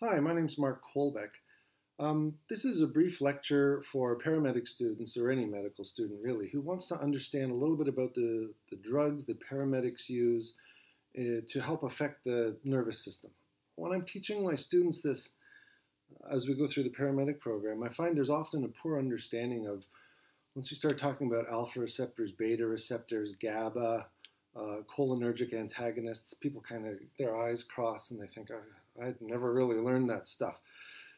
Hi, my name is Marc Colbeck. Um, this is a brief lecture for paramedic students, or any medical student really, who wants to understand a little bit about the, the drugs that paramedics use uh, to help affect the nervous system. When I'm teaching my students this, as we go through the paramedic program, I find there's often a poor understanding of, once we start talking about alpha receptors, beta receptors, GABA, uh, cholinergic antagonists, people kind of, their eyes cross and they think, oh, I'd never really learned that stuff.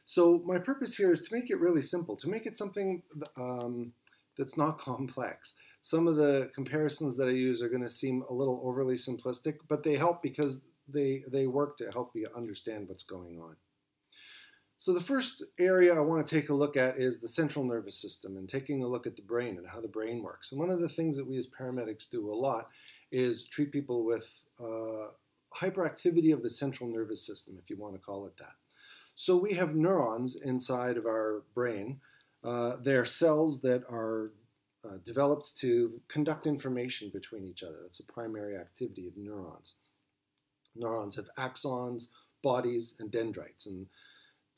So my purpose here is to make it really simple, to make it something um, that's not complex. Some of the comparisons that I use are going to seem a little overly simplistic, but they help because they, they work to help you understand what's going on. So the first area I want to take a look at is the central nervous system and taking a look at the brain and how the brain works. And one of the things that we as paramedics do a lot is treat people with uh, hyperactivity of the central nervous system, if you want to call it that. So we have neurons inside of our brain. Uh, they're cells that are uh, developed to conduct information between each other. That's a primary activity of neurons. Neurons have axons, bodies, and dendrites. And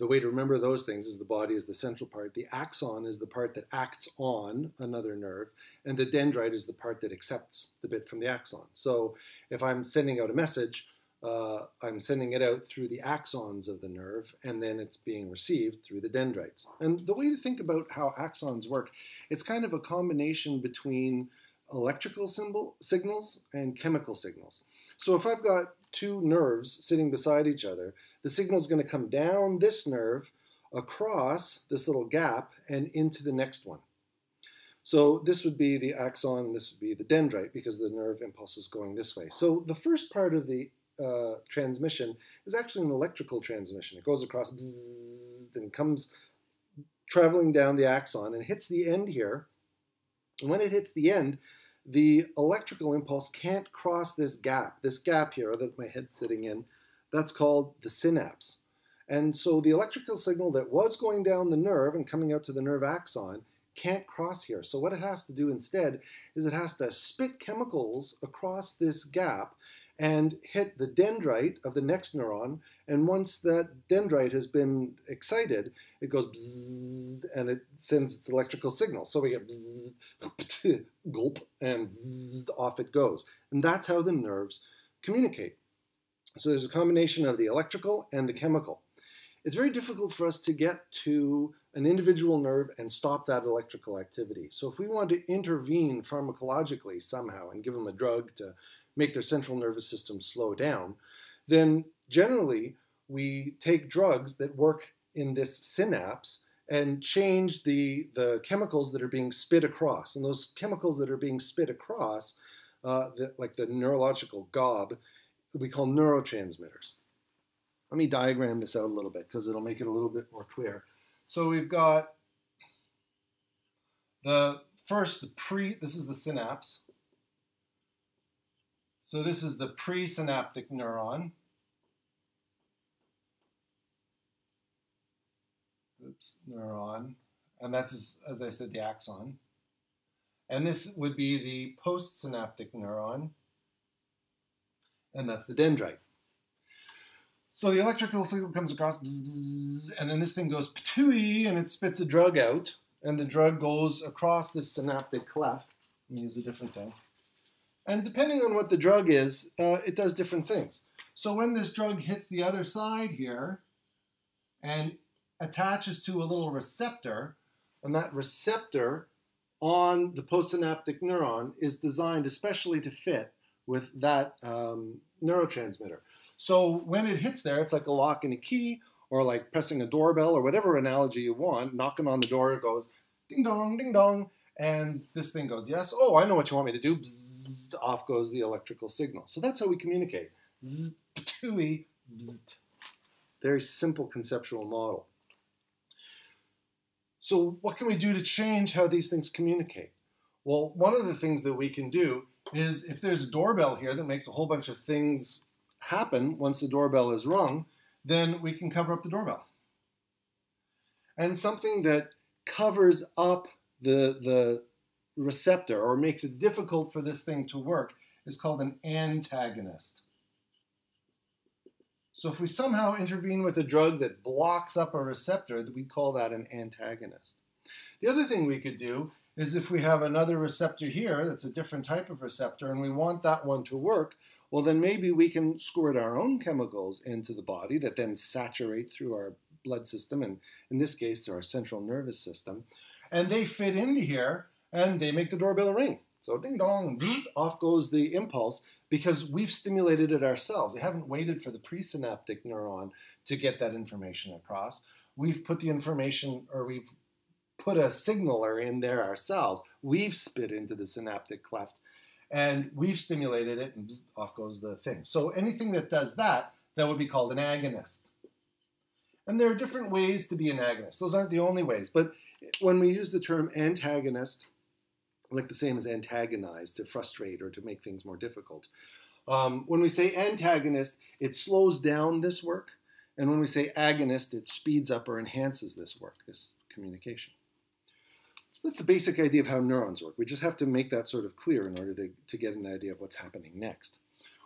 the way to remember those things is the body is the central part. The axon is the part that acts on another nerve, and the dendrite is the part that accepts the bit from the axon. So if I'm sending out a message, uh, I'm sending it out through the axons of the nerve, and then it's being received through the dendrites. And the way to think about how axons work, it's kind of a combination between electrical symbol, signals and chemical signals. So if I've got two nerves sitting beside each other, the signal is going to come down this nerve, across this little gap, and into the next one. So this would be the axon, this would be the dendrite, because the nerve impulse is going this way. So the first part of the uh, transmission is actually an electrical transmission. It goes across and comes traveling down the axon and hits the end here. And when it hits the end, the electrical impulse can't cross this gap, this gap here that my head's sitting in. That's called the synapse. And so the electrical signal that was going down the nerve and coming out to the nerve axon can't cross here. So what it has to do instead is it has to spit chemicals across this gap and hit the dendrite of the next neuron. And once that dendrite has been excited, it goes bzzz, and it sends its electrical signal. So we get bzzz, gulp, and bzzz, off it goes. And that's how the nerves communicate. So there's a combination of the electrical and the chemical. It's very difficult for us to get to an individual nerve and stop that electrical activity. So if we want to intervene pharmacologically somehow and give them a drug to make their central nervous system slow down, then generally we take drugs that work in this synapse and change the, the chemicals that are being spit across. And those chemicals that are being spit across, uh, the, like the neurological gob, we call neurotransmitters. Let me diagram this out a little bit because it'll make it a little bit more clear. So we've got the first, the pre, this is the synapse. So this is the presynaptic neuron. Oops, neuron. And that's, as I said, the axon. And this would be the postsynaptic neuron. And that's the dendrite. So the electrical signal comes across, and then this thing goes ptooey, and it spits a drug out, and the drug goes across this synaptic cleft. Let me use a different thing. And depending on what the drug is, uh, it does different things. So when this drug hits the other side here and attaches to a little receptor, and that receptor on the postsynaptic neuron is designed especially to fit with that um, neurotransmitter. So when it hits there, it's like a lock and a key, or like pressing a doorbell, or whatever analogy you want. Knocking on the door, it goes ding dong, ding dong, and this thing goes, yes, oh, I know what you want me to do. Off goes the electrical signal. So that's how we communicate. Bzzz, bzzz. Very simple conceptual model. So what can we do to change how these things communicate? Well, one of the things that we can do is if there's a doorbell here that makes a whole bunch of things happen once the doorbell is rung, then we can cover up the doorbell. And something that covers up the, the receptor or makes it difficult for this thing to work is called an antagonist. So if we somehow intervene with a drug that blocks up a receptor, we call that an antagonist. The other thing we could do is if we have another receptor here that's a different type of receptor and we want that one to work, well then maybe we can squirt our own chemicals into the body that then saturate through our blood system and in this case through our central nervous system and they fit into here and they make the doorbell ring. So ding dong, hmm. off goes the impulse because we've stimulated it ourselves. We haven't waited for the presynaptic neuron to get that information across. We've put the information or we've put a signaler in there ourselves. We've spit into the synaptic cleft and we've stimulated it and off goes the thing. So anything that does that, that would be called an agonist. And there are different ways to be an agonist. Those aren't the only ways, but when we use the term antagonist, like the same as antagonize, to frustrate or to make things more difficult. Um, when we say antagonist, it slows down this work. And when we say agonist, it speeds up or enhances this work, this communication. That's the basic idea of how neurons work. We just have to make that sort of clear in order to, to get an idea of what's happening next.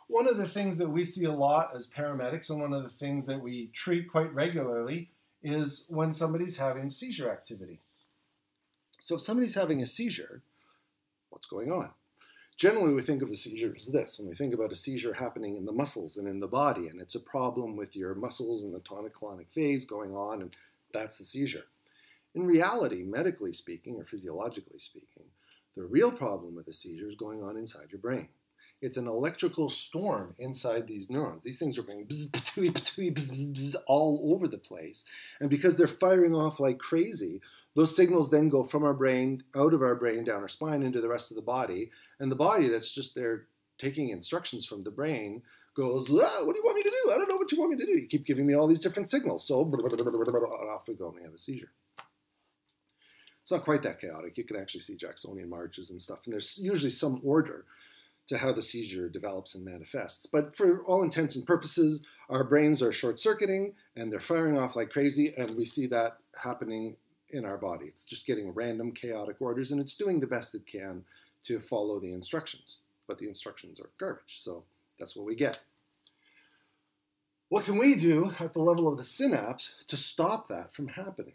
One of the things that we see a lot as paramedics, and one of the things that we treat quite regularly, is when somebody's having seizure activity. So if somebody's having a seizure, what's going on? Generally, we think of a seizure as this, and we think about a seizure happening in the muscles and in the body, and it's a problem with your muscles and the tonic-clonic phase going on, and that's the seizure. In reality, medically speaking, or physiologically speaking, the real problem with a seizure is going on inside your brain. It's an electrical storm inside these neurons. These things are going bzz, bzz, bzz, all over the place. And because they're firing off like crazy, those signals then go from our brain, out of our brain, down our spine, into the rest of the body. And the body that's just there taking instructions from the brain goes, ah, what do you want me to do? I don't know what you want me to do. You keep giving me all these different signals. So off we go and we have a seizure. It's not quite that chaotic. You can actually see Jacksonian marches and stuff. And there's usually some order to how the seizure develops and manifests. But for all intents and purposes, our brains are short circuiting and they're firing off like crazy. And we see that happening in our body. It's just getting random chaotic orders and it's doing the best it can to follow the instructions. But the instructions are garbage, so that's what we get. What can we do at the level of the synapse to stop that from happening?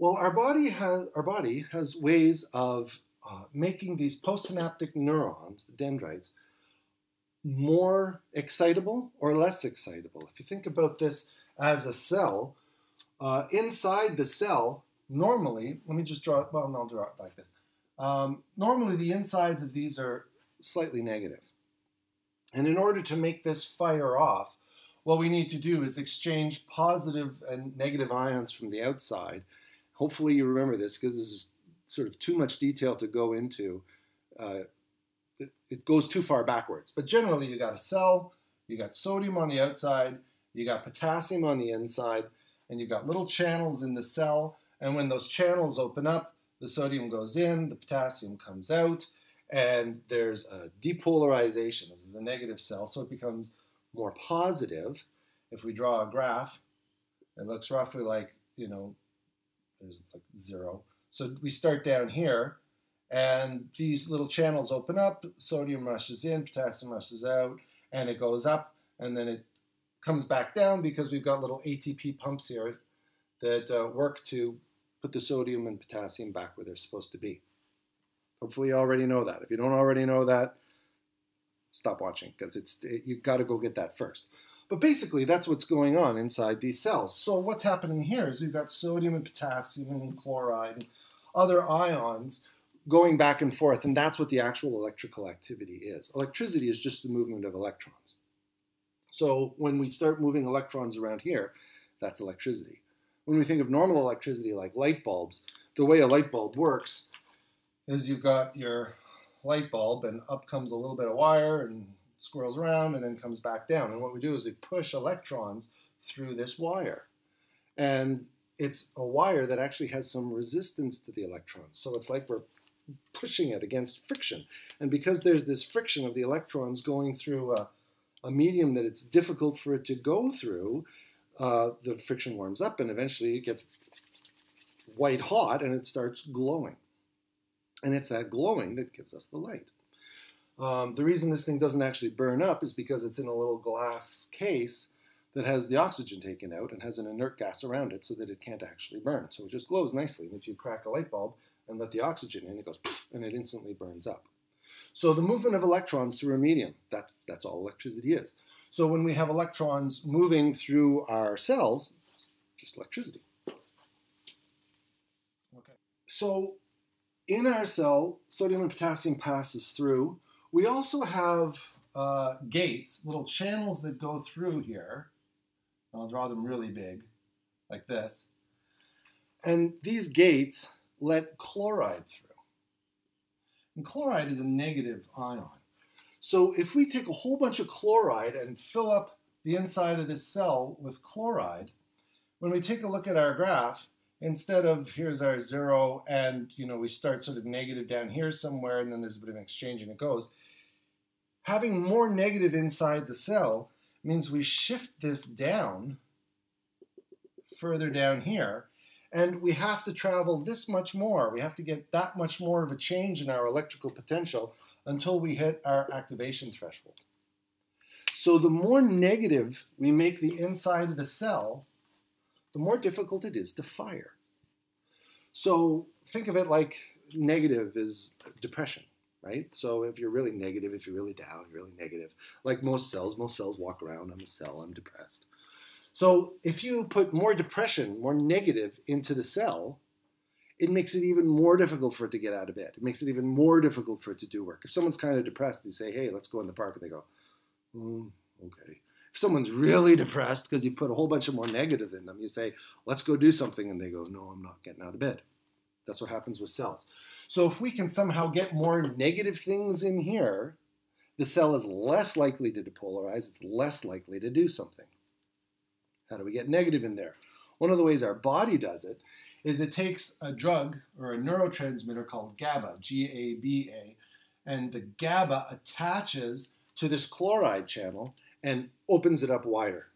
Well, our body has, our body has ways of uh, making these postsynaptic neurons, the dendrites, more excitable or less excitable. If you think about this as a cell, uh, inside the cell, normally, let me just draw well, I'll draw it like this. Um, normally, the insides of these are slightly negative. And in order to make this fire off, what we need to do is exchange positive and negative ions from the outside. Hopefully, you remember this because this is sort of too much detail to go into. Uh, it, it goes too far backwards. But generally, you got a cell, you got sodium on the outside, you got potassium on the inside, and you've got little channels in the cell. And when those channels open up, the sodium goes in, the potassium comes out, and there's a depolarization. This is a negative cell, so it becomes more positive. If we draw a graph, it looks roughly like, you know, there's like zero. So we start down here, and these little channels open up, sodium rushes in, potassium rushes out, and it goes up, and then it comes back down because we've got little ATP pumps here that uh, work to put the sodium and potassium back where they're supposed to be. Hopefully you already know that. If you don't already know that, stop watching because it's it, you've got to go get that first. But basically, that's what's going on inside these cells. So what's happening here is we've got sodium and potassium and chloride other ions going back and forth, and that's what the actual electrical activity is. Electricity is just the movement of electrons. So when we start moving electrons around here, that's electricity. When we think of normal electricity like light bulbs, the way a light bulb works is you've got your light bulb and up comes a little bit of wire and swirls around and then comes back down. And what we do is we push electrons through this wire. And it's a wire that actually has some resistance to the electrons. So it's like we're pushing it against friction. And because there's this friction of the electrons going through a a medium that it's difficult for it to go through, uh, the friction warms up and eventually it gets white hot and it starts glowing. And it's that glowing that gives us the light. Um, the reason this thing doesn't actually burn up is because it's in a little glass case that has the oxygen taken out and has an inert gas around it so that it can't actually burn. So it just glows nicely. And if you crack a light bulb and let the oxygen in, it goes and it instantly burns up. So the movement of electrons through a medium, that, that's all electricity is. So when we have electrons moving through our cells, it's just electricity. Okay. So in our cell, sodium and potassium passes through. We also have uh, gates, little channels that go through here. I'll draw them really big, like this. And these gates let chloride through. And chloride is a negative ion. So if we take a whole bunch of chloride and fill up the inside of this cell with chloride, when we take a look at our graph, instead of here's our zero and you know we start sort of negative down here somewhere and then there's a bit of an exchange and it goes, having more negative inside the cell means we shift this down further down here and we have to travel this much more. We have to get that much more of a change in our electrical potential until we hit our activation threshold. So the more negative we make the inside of the cell, the more difficult it is to fire. So think of it like negative is depression, right? So if you're really negative, if you're really down, you're really negative, like most cells, most cells walk around, I'm a cell, I'm depressed. So if you put more depression, more negative into the cell, it makes it even more difficult for it to get out of bed. It makes it even more difficult for it to do work. If someone's kind of depressed, they say, hey, let's go in the park. And they go, mm, okay. If someone's really depressed because you put a whole bunch of more negative in them, you say, let's go do something. And they go, no, I'm not getting out of bed. That's what happens with cells. So if we can somehow get more negative things in here, the cell is less likely to depolarize. It's less likely to do something. How do we get negative in there? One of the ways our body does it is it takes a drug or a neurotransmitter called GABA, G A B A, and the GABA attaches to this chloride channel and opens it up wider.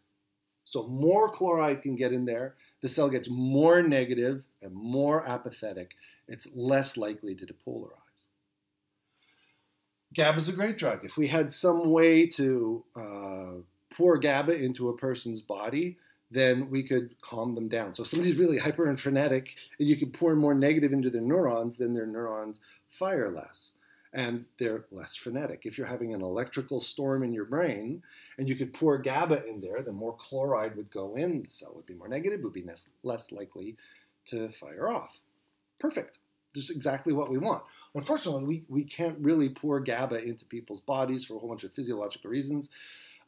So more chloride can get in there, the cell gets more negative and more apathetic. It's less likely to depolarize. GABA is a great drug. If we had some way to uh, pour GABA into a person's body, then we could calm them down. So if somebody's really hyper and frenetic, and you can pour more negative into their neurons, then their neurons fire less and they're less frenetic. If you're having an electrical storm in your brain and you could pour GABA in there, then more chloride would go in, the cell would be more negative, would be less, less likely to fire off. Perfect. Just exactly what we want. Unfortunately, we, we can't really pour GABA into people's bodies for a whole bunch of physiological reasons.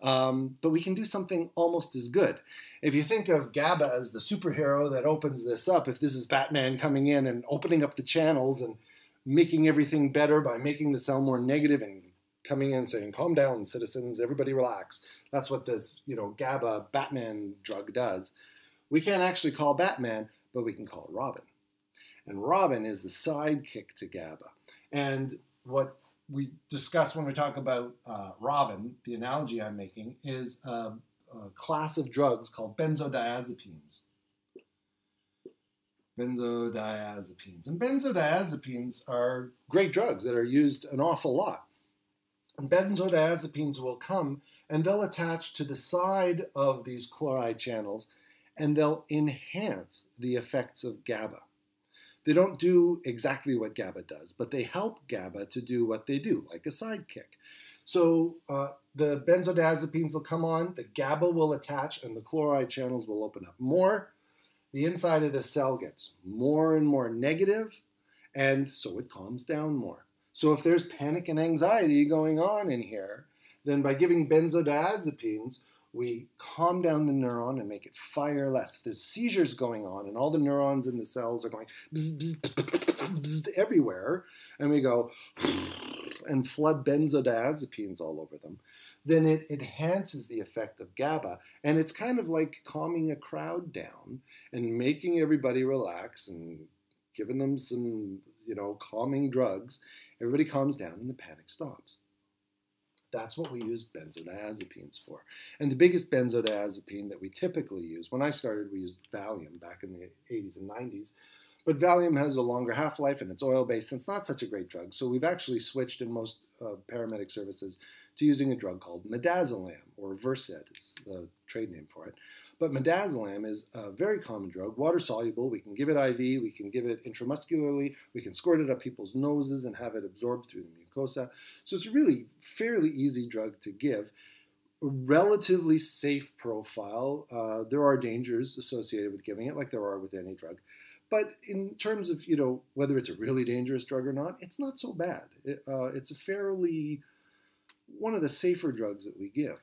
Um, but we can do something almost as good. If you think of GABA as the superhero that opens this up, if this is Batman coming in and opening up the channels and making everything better by making the cell more negative and coming in saying, calm down, citizens, everybody relax. That's what this, you know, GABA Batman drug does. We can't actually call Batman, but we can call Robin. And Robin is the sidekick to GABA. And what we discuss when we talk about uh, Robin, the analogy I'm making, is a, a class of drugs called benzodiazepines. Benzodiazepines. And benzodiazepines are great drugs that are used an awful lot. And benzodiazepines will come and they'll attach to the side of these chloride channels and they'll enhance the effects of GABA. They don't do exactly what GABA does, but they help GABA to do what they do, like a sidekick. So uh, the benzodiazepines will come on, the GABA will attach, and the chloride channels will open up more. The inside of the cell gets more and more negative, and so it calms down more. So if there's panic and anxiety going on in here, then by giving benzodiazepines, we calm down the neuron and make it fire less. If there's seizures going on and all the neurons in the cells are going bzz, bzz, bzz, everywhere, and we go and flood benzodiazepines all over them, then it enhances the effect of GABA. And it's kind of like calming a crowd down and making everybody relax and giving them some, you know, calming drugs. Everybody calms down and the panic stops. That's what we use benzodiazepines for. And the biggest benzodiazepine that we typically use, when I started, we used Valium back in the 80s and 90s. But Valium has a longer half-life and it's oil-based and it's not such a great drug. So we've actually switched in most uh, paramedic services to using a drug called midazolam, or Versed is the trade name for it. But midazolam is a very common drug, water soluble. We can give it IV, we can give it intramuscularly, we can squirt it up people's noses and have it absorbed through the mucosa. So it's a really fairly easy drug to give. A relatively safe profile. Uh, there are dangers associated with giving it, like there are with any drug. But in terms of you know whether it's a really dangerous drug or not, it's not so bad. It, uh, it's a fairly one of the safer drugs that we give.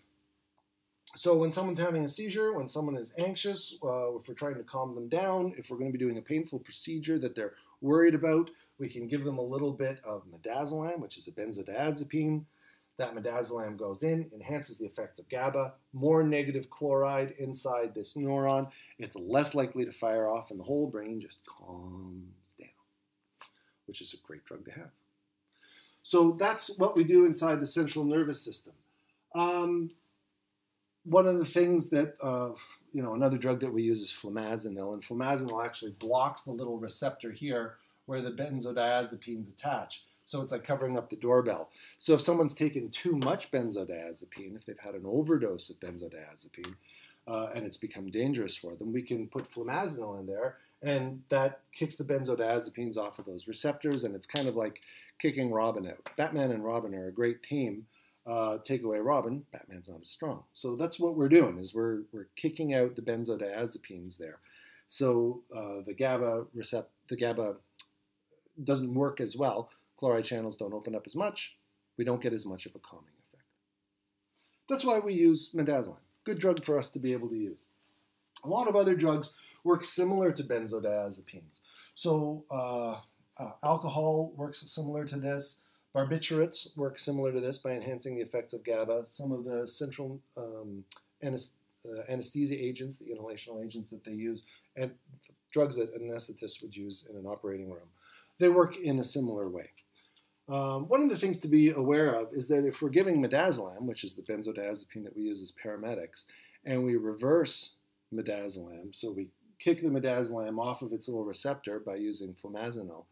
So when someone's having a seizure, when someone is anxious, uh, if we're trying to calm them down, if we're going to be doing a painful procedure that they're worried about, we can give them a little bit of midazolam, which is a benzodiazepine. That midazolam goes in, enhances the effects of GABA, more negative chloride inside this neuron. It's less likely to fire off, and the whole brain just calms down, which is a great drug to have. So that's what we do inside the central nervous system. Um, one of the things that, uh, you know, another drug that we use is flumazenil, and flumazenil actually blocks the little receptor here where the benzodiazepines attach. So it's like covering up the doorbell. So if someone's taken too much benzodiazepine, if they've had an overdose of benzodiazepine, uh, and it's become dangerous for them, we can put flumazenil in there, and that kicks the benzodiazepines off of those receptors, and it's kind of like kicking Robin out. Batman and Robin are a great team. Uh, take away Robin, Batman's not as strong. So that's what we're doing is we're we're kicking out the benzodiazepines there. So uh, the GABA recept the GABA doesn't work as well. Chloride channels don't open up as much. We don't get as much of a calming effect. That's why we use midazolam. Good drug for us to be able to use. A lot of other drugs work similar to benzodiazepines. So uh, uh, alcohol works similar to this. Barbiturates work similar to this by enhancing the effects of GABA. Some of the central um, anesthesia, uh, anesthesia agents, the inhalational agents that they use, and drugs that anesthetists would use in an operating room, they work in a similar way. Um, one of the things to be aware of is that if we're giving midazolam, which is the benzodiazepine that we use as paramedics, and we reverse midazolam, so we kick the midazolam off of its little receptor by using flumazenil,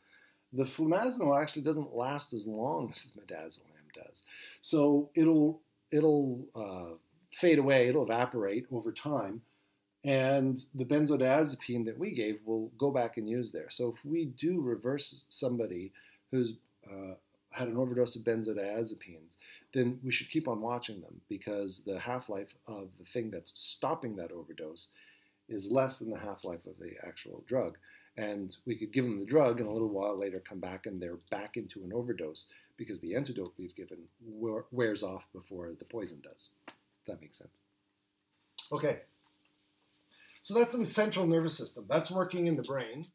the flumazenil actually doesn't last as long as the midazolam does. So it'll it'll uh, fade away, it'll evaporate over time, and the benzodiazepine that we gave will go back and use there. So if we do reverse somebody who's uh, had an overdose of benzodiazepines, then we should keep on watching them because the half-life of the thing that's stopping that overdose is less than the half-life of the actual drug and we could give them the drug and a little while later come back and they're back into an overdose because the antidote we've given wears off before the poison does. If that makes sense. Okay. So that's the central nervous system. That's working in the brain.